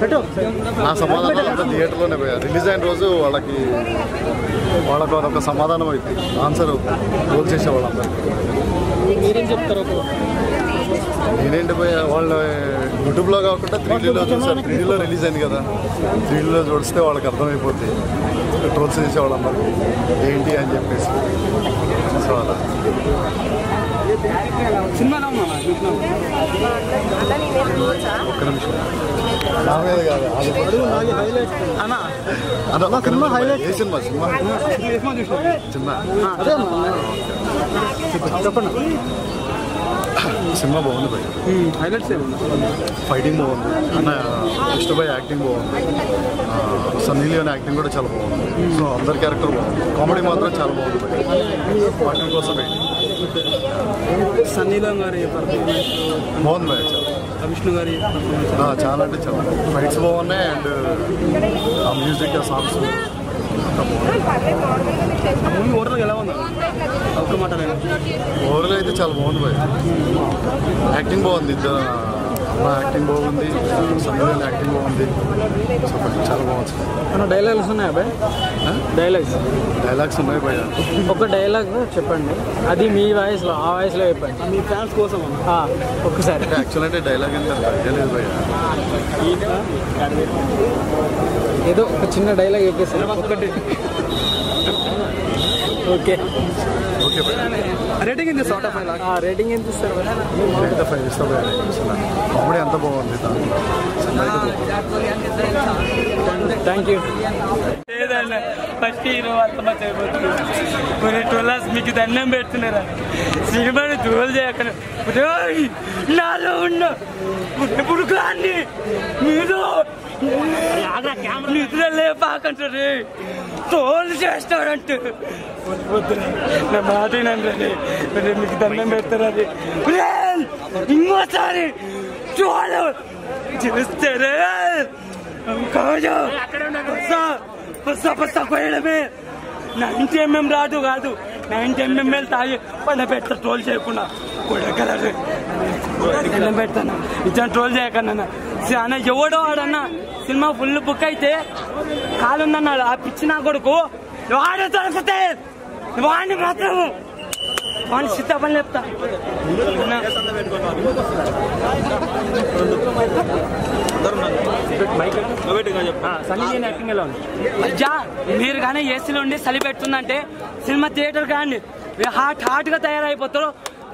నా సమాధానం అంతా థియేటర్లోనే పోయా. రిలీజ్ అయిన రోజు వాళ్ళకి వాళ్ళకు అదొక సమాధానం అయితే ఆన్సర్ గోల్ చేసే వాళ్ళందరికీ. మీరేం చెప్తారు నేనేంటి పోయా? వాళ్ళు యూట్యూబ్లో కాకుండా త్రీడీలో చూసారు త్రీడీలో రిలీజ్ అయింది కదా. త్రీడీలో చూస్తే వాళ్ళకి అర్థమైపోద్ది. ట్రోల్స్ చేసే వాళ్ళందరికీ ఏంటి అని చెప్పేసి. సో అలా. ఒక్క నిమిషం. అన్నా cinema highlight cinema cinema cinema చెప్పండి. సినిమా బాగుంది భయ్ హైలైట్స్ ఫైటింగ్ బాగుంది అన్న ఇష్ట భయ్ యాక్టింగ్ బాగుంది సన్నీ లియోన్ యాక్టింగ్ కూడా చాలా బాగుంది సో అందరి క్యారెక్టర్ బాగుంది కామెడీ మాత్రం చాలా బాగుంది భయ్ పాటల కోసమే సన్నీ లియోన్ బాగుంది భయ్ చాలా విష్ణు గారి చాలా అంటే చాలా. ఫైట్స్ బాగున్నాయి అండ్ ఆ మ్యూజిక్ ఆ సాంగ్స్ మూవీ ఓవరాల్ ఎలా ఉందా? ఒక్క మాట ఓవరాల్ అయితే చాలా బాగుంది యాక్టింగ్ బాగుంది ఇద్దరు. అమ్మ యాక్టింగ్ బాగుంది. సన్నీ లియోన్ యాక్టింగ్ బాగుంది. సో చాలా బాగుంది. అన్న డైలాగ్స్ ఉన్నాయా అబ్బాయి? డైలాగ్స్. డైలాగ్స్ ఉన్నాయి భయ్య. ఒక డైలాగ్ చెప్పండి. అది మీ వాయిస్లో ఆ వాయిస్లో చెప్పండి. మీ ఫ్యాన్స్ కోసం అన్న. ఆ, ఒక్కసారి. యాక్చువల్ అంటే డైలాగ్ ఎంత భయ్య. ఏదో ఒక చిన్న డైలాగ్ చెప్పేసి. ఒకటి. ఓకే. ఓకే రేటింగ్ ఇంది సార్ట్ ఆఫ్ ఆ రేటింగ్ ఎంత ఇస్తారు అయితే ఫైవ్ ఇస్తా కామెడీ అంత బాగుంది థ్యాంక్ యూ లేదన్న ఫస్ట్ హీరో ఆత్మహత్య అయిపోతుంది టోలాస్ మీకు దండం పెడుతున్నారా? సినిమాని ట్రోల్ చేయకుండా. నాలో ఉన్న ఇప్పుడు కానీ మీరు నిద్ర లేపాకంటారు తోలు చేస్తాడంటే వద్దురా, నా మాట మీకు దండం పెడతారా ఇంకోసారి చూడు చేస్తారే కాదు పస్సా పస్సా కొయ్యడమే నైన్టీ ఎంఎం రాదు కాదు నైన్టీ ఎంఎంఎల్ తాగి పండ పెట్ట ట్రోల్ చేయకుండా కొడగలరు దండం పెడతాను. ఇచ్చిన ట్రోల్ చేయకన్నా అన్న ఎవడో వాడన్నా సినిమా ఫుల్ బుక్ అయితే కాలుందన్నాడు. ఆ పిచ్చి నా కొడుకు. వాడు దొరికితే వాడిని మాత్రం వాడిని సిద్ధపని చెప్తా అయ్యా మీరు కానీ ఏసీలో ఉండి చలి పెడుతుందంటే సినిమా థియేటర్ కానీ హాట్ హాట్గా తయారైపోతారు.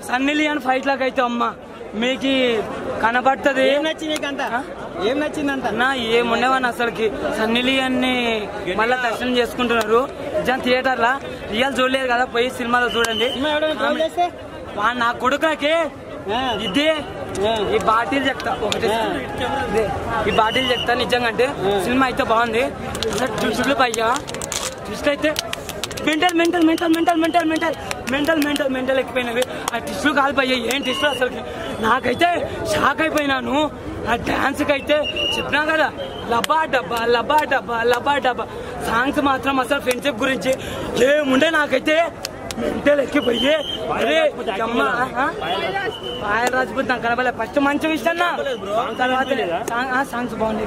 సన్నీ లియన్ ఫైట్ లాగా అయితే అమ్మ. మీకు కనబడుతుంది ఏం నచ్చింది ఏం నచ్చిందంట అన్న ఏముండేవని అసలుకి సన్నీ లియన్ని మళ్ళా దర్శనం చేసుకుంటున్నారు. నిజం థియేటర్ లా రియల్ చూడలేదు కదా పోయి సినిమాలో చూడండి. నా కొడుకులకి ఇదే. ఈ బాటిల్ చెప్తా ఒకటి. ఈ బాటిల్ చెప్తా నిజంగా అంటే సినిమా అయితే బాగుంది. అసలు ట్విస్టులు ట్విస్ట్ అయితే mental mental mental mental mental mental mental mental mental ఎక్కిపోయినవి. ఆ టిస్టులు కాలిపోయాయి ఏం టిస్టులు అసలు నాకైతే షాక్ అయిపోయినాను. ఆ డాన్స్కి అయితే చెప్పినా కదా లబా డబ్బా లబా డబ్బా లబా డబ్బా. సాంగ్స్ మాత్రం అసలు ఫ్రెండ్షిప్ గురించి ఏముండే నాకైతే మెంటల్ ఎక్కిపోయి అరే అమ్మ పాయల్ రాజ్పూత్ నాకు కనబడలే ఫస్ట్ మంచి ఇష్టం తర్వాత సాంగ్స్ బాగుంది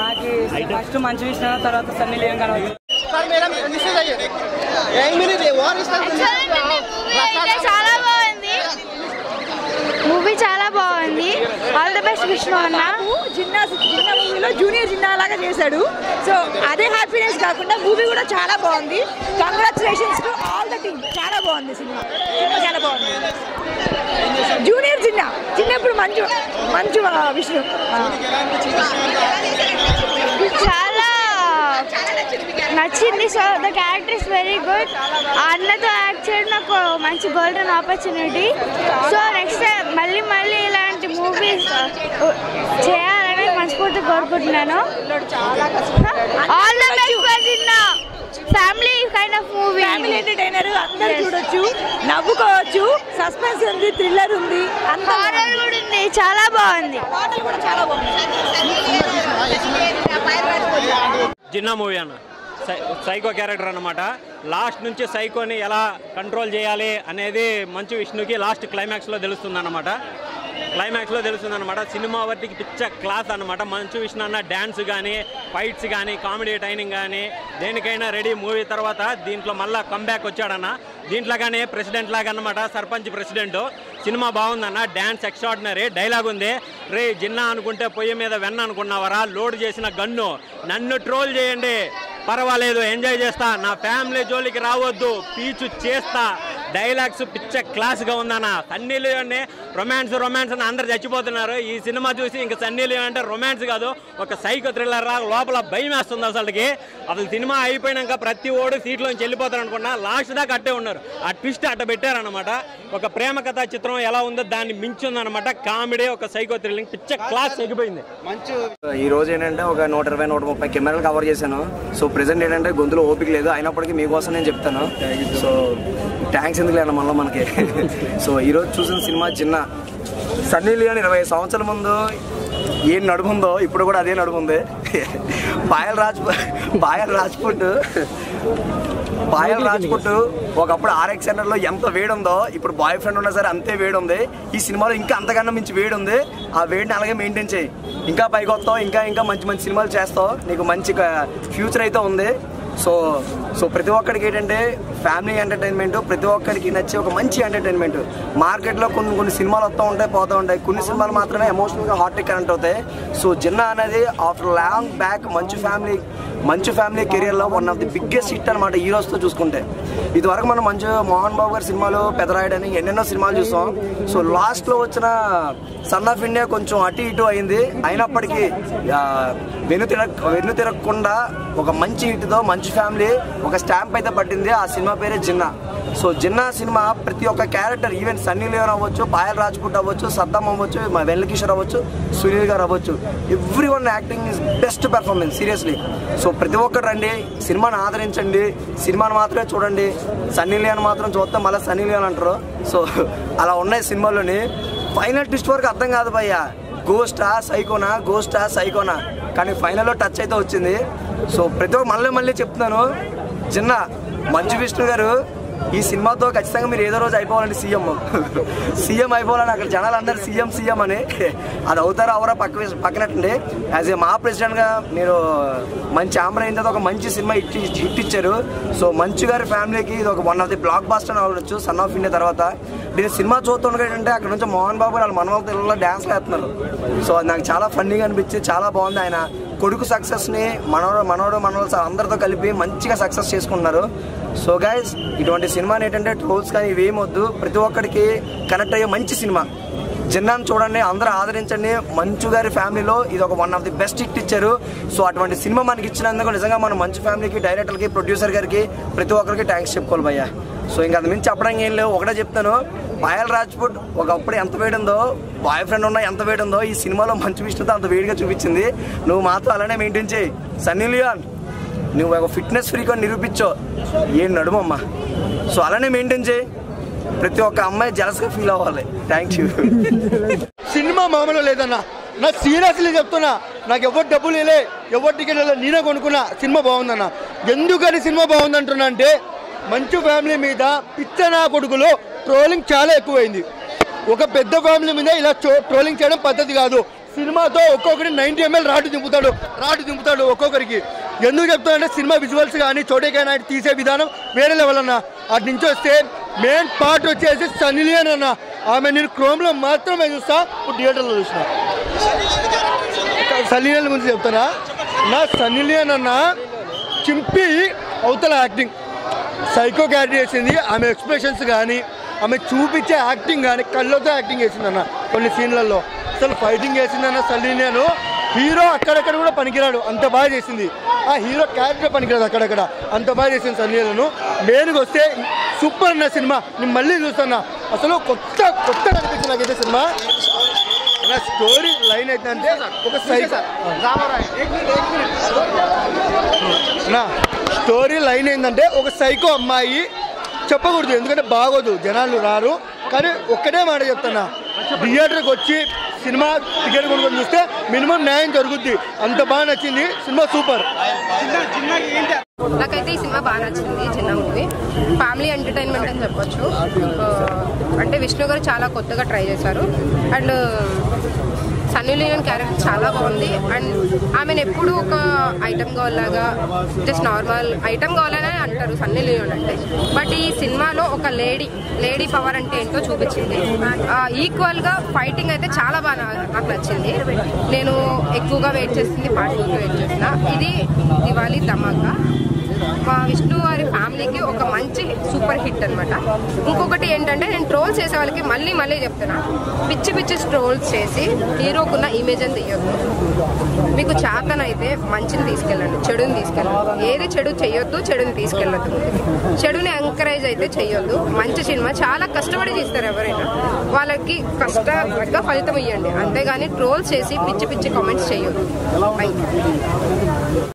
నాకు ఫస్ట్ మంచి ఇష్టం తర్వాత సన్నీ లేం కనబడి అయితే చాలా బాగుంది. మూవీ చాలా బాగుంది. ఆల్ ది బెస్ట్ విష్ణు అన్న. చిన్న చిన్న మూవీలో జూనియర్ చిన్న లాగా చేశాడు. సో అదే హ్యాపీనెస్ కాకుండా మూవీ కూడా చాలా బాగుంది. Congratulations to all the team చాలా బాగుంది సినిమా. సినిమా చాలా బాగుంది. జూనియర్ చిన్న చిన్నప్పుడు మంచు మంచు విష్ణు. నచ్చింది. So the character is very good అన్నతో యాక్ట్ చేయడం నాకు మంచి golden opportunity so next time మళ్ళీ మళ్ళీ ఇలాంటి మూవీస్ చేయాలని మనస్ఫూర్తిగా కోరుకుంటున్నాను. ఆల్ ద బెస్ట్ ఫర్ చిన్న family kind of movie family entertainer అందరూ చూడొచ్చు నవ్వుకోవచ్చు. సస్పెన్స్ ఉంది థ్రిల్లర్ ఉంది అంత హారర్ కూడా ఉంది చాలా బాగుంది. పాటలు కూడా చాలా బాగుంది జిన్నా మూవీ అన్న. సైకో క్యారెక్టర్ అనమాట లాస్ట్ నుంచి సైకోని ఎలా కంట్రోల్ చేయాలి అనేది మంచు విష్ణుకి లాస్ట్ క్లైమాక్స్లో తెలుస్తుంది అనమాట క్లైమాక్స్లో తెలుస్తుంది అనమాట సినిమా వర్తికి పిచ్చ క్లాస్ అనమాట మంచు విష్ణు అన్న డ్యాన్స్ కానీ ఫైట్స్ కానీ కామెడీ టైనింగ్ కానీ దేనికైనా రెడీ మూవీ తర్వాత దీంట్లో మళ్ళీ కంబ్యాక్ వచ్చాడన్న. దీంట్లో కానీ ప్రెసిడెంట్ లాగా అనమాట సర్పంచ్ ప్రెసిడెంట్. సినిమా బాగుందన్న. డ్యాన్స్ ఎక్స్ట్రాడినరీ డైలాగ్ ఉంది. రే జిన్నా అనుకుంటే పొయ్యి మీద వెన్న అనుకున్నావరా? లోడ్ చేసిన గన్ను. నన్ను ట్రోల్ చేయండి. పర్వాలేదు ఎంజాయ్ చేస్తా. నా ఫ్యామిలీ జోలికి రావద్దు. పీచు చేస్తా. డైలాగ్స్ పిచ్చ క్లాస్గా ఉందన్న సన్నీ లియోని రొమాన్స్ రొమాన్స్ అని అందరు చచ్చిపోతున్నారు. ఈ సినిమా చూసి ఇంకా సన్నీ లియోన్ అంటే రొమాన్స్ కాదు ఒక సైకో థ్రిల్లర్ రా లోపల భయం వేస్తుంది అసలుకి. అసలు సినిమా అయిపోయినాక ప్రతి ఓడు సీట్లోంచి వెళ్ళిపోతారు అనుకున్నా లాస్ట్ దాకా అట్టే ఉన్నారు. ఆ ట్విస్ట్ అట్ట పెట్టారనమాట ఒక ప్రేమ కథా చిత్రం ఎలా ఉందో దాన్ని మించి కామెడీ ఒక సైకో థ్రిల్లింగ్ పిచ్చ క్లాస్ ఎగిపోయింది. ఈ రోజు ఏంటంటే ఒక నూట ఇరవై నూట ముప్పై కెమెరాలు కవర్ చేశాను. సో ప్రెసెంట్ ఏంటంటే గొంతులో ఓపిక లేదు. అయినప్పటికీ మీకోసం నేను చెప్తాను. సో థ్యాంక్స్ ఎందుకు లేనా మళ్ళీ మనకి? సో ఈరోజు చూసిన సినిమా చిన్న సన్నీ లియోన్ ఇరవై సంవత్సరాల ముందు ఏం నడుముందో ఇప్పుడు కూడా అదే నడుముంది. పాయల్ రాజ్ పాయల్ రాజ్పుట్ పాయల్ రాజ్పుట్ ఒకప్పుడు ఆర్ఎక్స్ సెంటర్లో ఎంత వేడి ఉందో ఇప్పుడు బాయ్ ఫ్రెండ్ ఉన్నా సరే అంతే వేడి ఉంది ఈ సినిమాలో ఇంకా అంతకన్నా మించి వేడి ఉంది ఆ వేడిని అలాగే మెయింటైన్ చేయి. ఇంకా పైకి వస్తావు ఇంకా ఇంకా మంచి మంచి సినిమాలు చేస్తావు. నీకు మంచి ఫ్యూచర్ అయితే ఉంది. సో సో ప్రతి ఒక్కరికి ఏంటంటే ఫ్యామిలీ ఎంటర్టైన్మెంట్ ప్రతి ఒక్కరికి నచ్చే ఒక మంచి ఎంటర్టైన్మెంట్. మార్కెట్లో కొన్ని కొన్ని సినిమాలు వస్తూ ఉంటాయి పోతూ ఉంటాయి. కొన్ని సినిమాలు మాత్రమే ఎమోషనల్గా హార్ట్ కనెక్ట్ అవుతాయి. సో జిన్నా అనేది ఆఫ్టర్ లాంగ్ బ్యాక్ మంచి ఫ్యామిలీ మంచి ఫ్యామిలీ కెరియర్లో one of the biggest hit అనమాట హీరోస్తో చూసుకుంటే. ఇదివరకు మనం మంచి మోహన్ బాబు గారి సినిమాలు పెదరాయడని ఎన్నెన్నో సినిమాలు చూసాం. సో లాస్ట్లో వచ్చిన సన్ ఆఫ్ ఇండియా కొంచెం అటు ఇటు అయింది. అయినప్పటికీ ఆ, వెను తిరగ వెను తిరగకుండా ఒక మంచి హిట్తో మంచి ఫ్యామిలీ ఒక స్టాంప్ అయితే పట్టింది ఆ సినిమా పేరే జిన్నా. సో జిన్నా సినిమా ప్రతి ఒక్క క్యారెక్టర్ ఈవెన్ సన్నీ లియోన్ అవ్వచ్చు పాయల్ రాజ్పుట్ అవ్వచ్చు సద్దాం అవ్వచ్చు మా వెల్లకిషోర్ అవ్వచ్చు సునీల్ గారు అవ్వచ్చు every one acting is best performance seriously. So ప్రతి ఒక్కరు రండి సినిమాని ఆదరించండి సినిమాని మాత్రమే చూడండి సన్నీ లియోన్ మాత్రం చూస్తే మళ్ళీ సన్నీ లియోన్ అంటారు. సో అలా ఉన్నాయి సినిమాలోని ఫైనల్ ట్విస్ట్ వరకు అర్థం కాదు భయ్యా. గోస్టా సైకోనా గోస్టా సైకోనా. కానీ ఫైనల్లో టచ్ అయితే వచ్చింది. సో ప్రతి ఒక్క మళ్ళీ మళ్ళీ చెప్తున్నాను చిన్న మంచు విష్ణు గారు ఈ సినిమాతో ఖచ్చితంగా మీరు ఏదో రోజు అయిపోవాలండి సీఎం. సీఎం అయిపోవాలని అక్కడ జనాలు అందరు సీఎం సీఎం అని. అది అవుతారా అవరా పక్క పక్కనట్టండి. యాజ్ ఏ మా ప్రెసిడెంట్గా మీరు మంచి ఆమర అయిన తర్వాత ఒక మంచి సినిమా ఇట్టి హిట్ ఇచ్చారు. సో మంచు గారి ఫ్యామిలీకి ఇది ఒక one of the blockbuster అవ్వచ్చు సన్ ఆఫ్ ఇండియా తర్వాత. నేను సినిమా చూస్తుండేటంటే అక్కడ నుంచి మోహన్ బాబు వాళ్ళ మనవాళ్ళ పిల్లలు డ్యాన్స్లు వేస్తున్నారు. సో అది నాకు చాలా ఫన్నీగా అనిపించి చాలా బాగుంది ఆయన. కొడుకు సక్సెస్ని మనోడు మనోడు మనోడు అందరితో కలిపి మంచిగా సక్సెస్ చేసుకున్నారు సో గైస్ ఇటువంటి సినిమాని ఏంటంటే ట్రోల్స్ కానీ ఇవేం వద్దు. ప్రతి ఒక్కరికి కనెక్ట్ అయ్యే మంచి సినిమా. జిన్నాను చూడండి అందరూ ఆదరించండి. మంచు గారి ఫ్యామిలీలో ఇది ఒక one of the best hit ఇచ్చారు. సో అటువంటి సినిమా మనకి ఇచ్చినందుకు నిజంగా మన మంచు ఫ్యామిలీకి డైరెక్టర్కి ప్రొడ్యూసర్ గారికి ప్రతి ఒక్కరికి థ్యాంక్స్ చెప్పుకోవాలి భయ్యా. సో ఇంకా అది మించి చెప్పడానికి ఏం లేవు. ఒకటే చెప్తాను. పాయల్ రాజ్పూట్ ఒకప్పుడు ఎంత వేడిందో బాయ్ ఫ్రెండ్ ఉన్నా ఎంత వేడిందో ఈ సినిమాలో మంచి విష్ణుతో అంత వేడిగా చూపించింది. నువ్వు మాత్రం అలానే మెయింటైన్ చేయి. సన్నీ లియాన్ నువ్వు ఒక ఫిట్నెస్ ఫ్రీగా నిరూపించో. ఏం నడుమమ్మా. సో అలానే మెయింటైన్ చేయి. ప్రతి ఒక్క అమ్మాయి జలస్గా ఫీల్ అవ్వాలి. థ్యాంక్ యూ సినిమా మామూలు లేదన్నా. నా సీరియస్లీ చెప్తున్నా. నాకు ఎవరు డబ్బులు వెళ్ళే ఎవరు టికెట్ నేనే కొనుక్కున్నా. సినిమా బాగుందన్న. ఎందుకని సినిమా బాగుందంటున్నా అంటే మంచు ఫ్యామిలీ మీద పిచ్చనా కొడుకులో ట్రోలింగ్ చాలా ఎక్కువైంది. ఒక పెద్ద ఫ్యామిలీ మీద ఇలా ట్రోలింగ్ చేయడం పద్ధతి కాదు. సినిమాతో ఒక్కొక్కరి నైన్టీ ఎంఎల్ రాటు దింపుతాడు రాటు దింపుతాడు ఒక్కొక్కరికి. ఎందుకు చెప్తానంటే సినిమా విజువల్స్ కానీ చోటేకైనా తీసే విధానం వేరే లెవెల్ అన్న. అటు నుంచి వస్తే మెయిన్ పార్ట్ వచ్చేసి సన్నిలియన్ అన్న. ఆమె నేను క్రోమ్లో మాత్రమే చూస్తా ఇప్పుడు థియేటర్లో చూసిన సన్నిలియన్ గురించి చెప్తానా నా సన్నిలియన్ అన్న చింపి అవతల యాక్టింగ్ సైకో క్యారెక్టర్ చేసింది. ఆమె ఎక్స్ప్రెషన్స్ కానీ ఆమె చూపించే యాక్టింగ్ కానీ కళ్ళతో యాక్టింగ్ చేసిందన్న కొన్ని సీన్లలో. అసలు ఫైటింగ్ చేసిందన్న సలీనియను హీరో అక్కడక్కడ కూడా పనికిరాడు. అంత బాగా చేసింది. ఆ హీరో క్యారెక్టర్ పనికిరాదు అక్కడక్కడ. అంత బాగా చేసింది సలీనియను మెయిన్గా వస్తే సూపర్ అన్న సినిమా. నేను మళ్ళీ చూస్తున్నా. అసలు కొత్త కొత్త అనిపించింది నాకైతే సినిమా. నా స్టోరీ లైన్ అయితే అంటే ఒక సైకో నా స్టోరీ లైన్ ఏంటంటే ఒక సైకో అమ్మాయి చెప్పకూడదు ఎందుకంటే బాగోదు జనాలు రారు. కానీ ఒక్కటే మాట చెప్తున్నా థియేటర్కి వచ్చి సినిమా టికెట్ కొనుక్కొని చూస్తే మినిమం న్యాయం జరుగుద్ది. అంత బాగా నచ్చింది సినిమా సూపర్. నాకైతే ఈ సినిమా బాగా నచ్చింది చిన్న మూవీ. ఫ్యామిలీ ఎంటర్టైన్మెంట్ అని చెప్పొచ్చు. అంటే విష్ణు గారు చాలా కొత్తగా ట్రై చేశారు. అండ్ సన్నీ లియోన్ క్యారెక్టర్ చాలా బాగుంది. అండ్ ఆమెను ఎప్పుడు ఒక ఐటమ్ గర్ల్ లాగా జస్ట్ నార్మల్ ఐటమ్ గర్ల్ అనే అంటారు సన్నీ లియోన్ అంటే. బట్ ఈ సినిమాలో ఒక లేడీ లేడీ పవర్ అంటే ఏంటో చూపించింది. ఈక్వల్గా ఫైటింగ్ అయితే చాలా బాగా నాకు నచ్చింది. నేను ఎక్కువగా వెయిట్ చేస్తుంది పార్ట్ వెయిట్ చేసిన ఇది దివాళీ ధమాకా. మా విష్ణు వారి ఫ్యామిలీకి ఒక మంచి సూపర్ హిట్ అనమాట ఇంకొకటి ఏంటంటే నేను ట్రోల్స్ చేసే వాళ్ళకి మళ్ళీ మళ్ళీ చెప్తున్నా. పిచ్చి పిచ్చి ట్రోల్స్ చేసి హీరోకున్న ఇమేజ్ అని తీయొద్దు. మీకు చేతనైతే మంచిని తీసుకెళ్ళండి చెడుని తీసుకెళ్ళండి. ఏది చెడు చెయ్యొద్దు చెడుని తీసుకెళ్ళొద్దు. చెడుని ఎంకరేజ్ అయితే చెయ్యొద్దు. మంచి సినిమా. చాలా కష్టపడి తీస్తారు ఎవరైనా. వాళ్ళకి కష్ట ఫలితం ఇవ్వండి అంతేగాని ట్రోల్స్ చేసి పిచ్చి పిచ్చి కామెంట్స్ చేయొద్దు థ్యాంక్ యూ